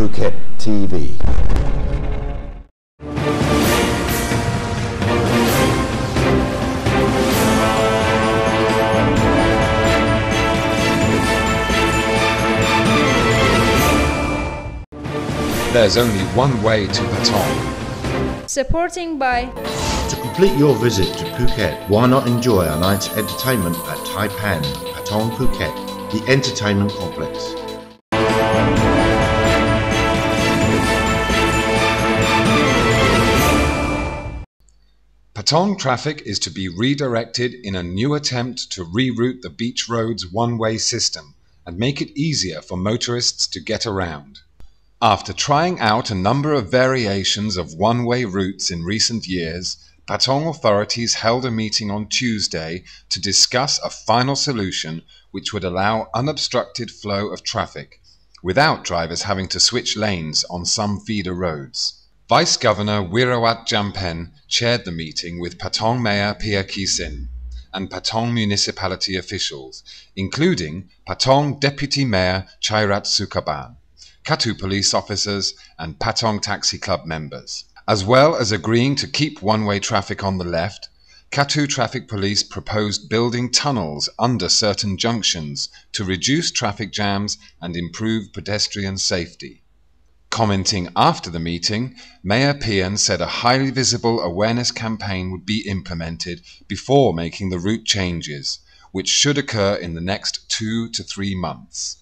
Phuket TV. There's only one way to Patong. Supporting by To complete your visit to Phuket, why not enjoy a night's entertainment at Taipan, Patong Phuket, the entertainment complex. Patong traffic is to be redirected in a new attempt to reroute the beach road's one-way system and make it easier for motorists to get around. After trying out a number of variations of one-way routes in recent years, Patong authorities held a meeting on Tuesday to discuss a final solution which would allow unobstructed flow of traffic, without drivers having to switch lanes on some feeder roads. Vice Governor Wirawat Jampen chaired the meeting with Patong Mayor Pian Keesin and Patong municipality officials, including Patong Deputy Mayor Chairat Sukaban, Kathu police officers and Patong Taxi Club members. As well as agreeing to keep one-way traffic on the left, Kathu Traffic Police proposed building tunnels under certain junctions to reduce traffic jams and improve pedestrian safety. Commenting after the meeting, Mayor Pian said a highly visible awareness campaign would be implemented before making the route changes, which should occur in the next two to three months.